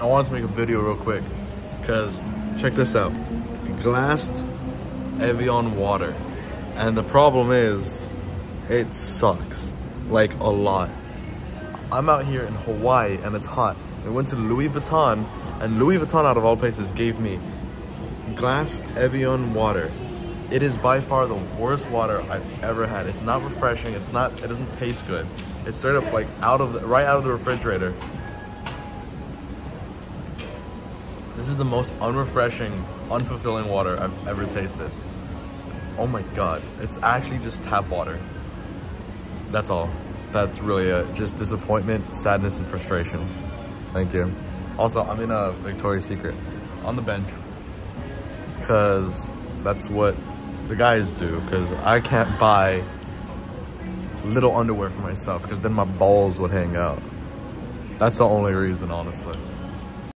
I wanted to make a video real quick because check this out. Glassed Evian water. And the problem is it sucks like a lot. I'm out here in Hawaii and it's hot. I went to Louis Vuitton and Louis Vuitton out of all places gave me glassed Evian water. It is by far the worst water I've ever had. It's not refreshing. It's not, it doesn't taste good. It's straight up like out of the, right out of the refrigerator. This is the most unrefreshing, unfulfilling water I've ever tasted. Oh my God, it's actually just tap water. That's all. That's really it. Just disappointment, sadness, and frustration. Thank you. Also, I'm in a Victoria's Secret on the bench because that's what the guys do because I can't buy little underwear for myself because then my balls would hang out. That's the only reason, honestly.